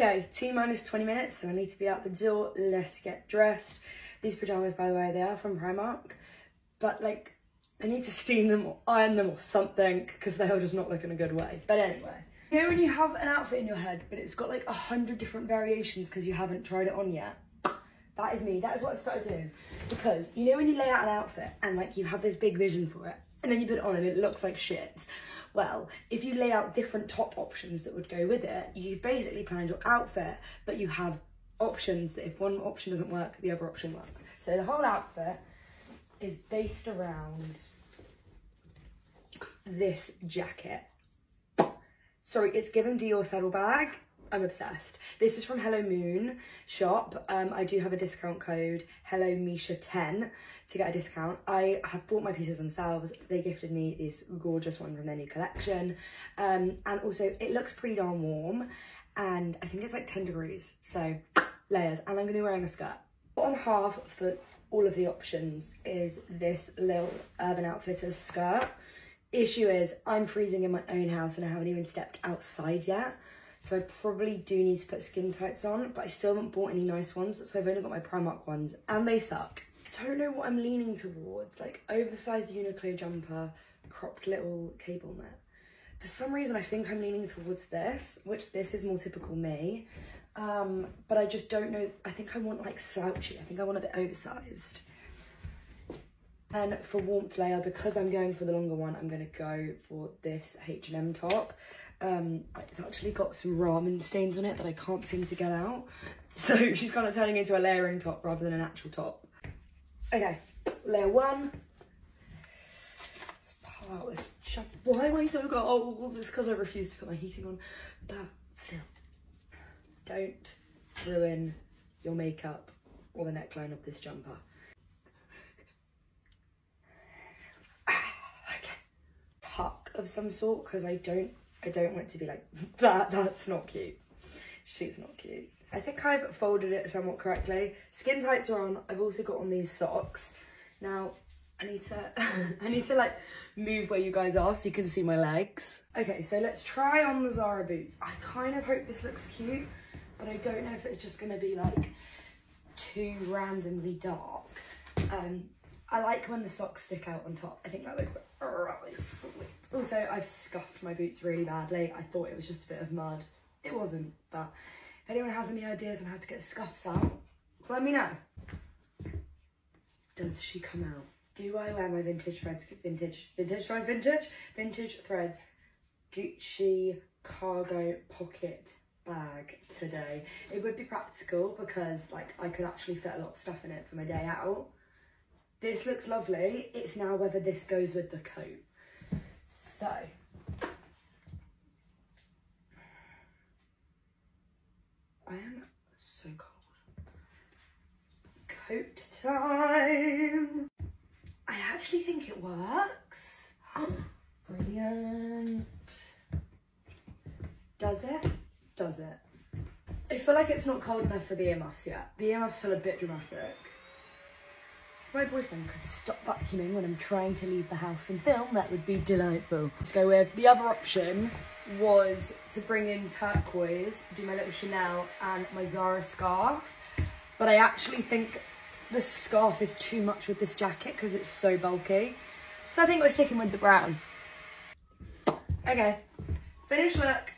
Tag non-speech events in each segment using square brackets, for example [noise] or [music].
Okay, T minus 20 minutes, and I need to be out the door. Let's get dressed. These pajamas, by the way, they are from Primark, but like, I need to steam them or iron them or something because they are just not looking a good way. But anyway, you know when you have an outfit in your head, but it's got like a hundred different variations because you haven't tried it on yet? That is me. That is what I've started to do. Because you know when you lay out an outfit and like you have this big vision for it, and then you put it on and it looks like shit. Well, if you lay out different top options that would go with it, you basically planned your outfit, but you have options that if one option doesn't work, the other option works. So the whole outfit is based around this jacket. Sorry, it's giving Dior saddlebag I'm obsessed. This is from Hello Moon shop. Um, I do have a discount code, Hello Misha 10 to get a discount. I have bought my pieces themselves. They gifted me this gorgeous one from their new collection. Um, and also it looks pretty darn warm and I think it's like 10 degrees. So layers and I'm gonna be wearing a skirt. Bottom half for all of the options is this little Urban Outfitters skirt. Issue is I'm freezing in my own house and I haven't even stepped outside yet. So I probably do need to put skin tights on, but I still haven't bought any nice ones. So I've only got my Primark ones and they suck. Don't know what I'm leaning towards, like oversized Uniqlo jumper, cropped little cable knit. For some reason, I think I'm leaning towards this, which this is more typical me. Um, but I just don't know. I think I want like slouchy. I think I want a bit oversized. And for warmth layer, because I'm going for the longer one, I'm going to go for this H&M top. Um, it's actually got some ramen stains on it that I can't seem to get out. [laughs] So she's kind of turning into a layering top rather than an actual top. Okay, layer one. Let's pull out this Why am I so cold? It's because I refuse to put my heating on. But still, don't ruin your makeup or the neckline of this jumper. Of some sort because I don't I don't want to be like [laughs] that that's not cute. She's not cute. I think I've folded it somewhat correctly. Skin tights are on. I've also got on these socks. Now I need to [laughs] I need to like move where you guys are so you can see my legs. Okay so let's try on the Zara boots. I kind of hope this looks cute but I don't know if it's just gonna be like too randomly dark. Um I like when the socks stick out on top. I think that looks really sweet. Also, I've scuffed my boots really badly. I thought it was just a bit of mud. It wasn't, but if anyone has any ideas on how to get scuffs out, let me know. Does she come out? Do I wear my vintage threads, vintage, vintage threads, vintage, vintage threads, Gucci cargo pocket bag today? It would be practical because like I could actually fit a lot of stuff in it for my day out this looks lovely. It's now whether this goes with the coat. So, I am so cold. Coat time. I actually think it works. [gasps] Brilliant. Does it? Does it? I feel like it's not cold enough for the earmuffs yet. The earmuffs feel a bit dramatic. My boyfriend could stop vacuuming when I'm trying to leave the house and film, that would be delightful. To go with, the other option was to bring in turquoise, do my little Chanel and my Zara scarf. But I actually think the scarf is too much with this jacket because it's so bulky. So I think we're sticking with the brown. Okay, finished look.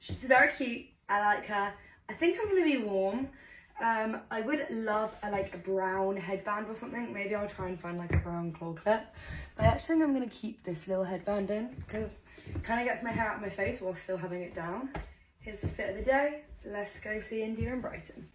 She's very cute. I like her. I think I'm gonna be warm. Um, I would love a, like a brown headband or something. Maybe I'll try and find like a brown claw clip. But I actually think I'm going to keep this little headband in because it kind of gets my hair out of my face while still having it down. Here's the fit of the day. Let's go see India and Brighton.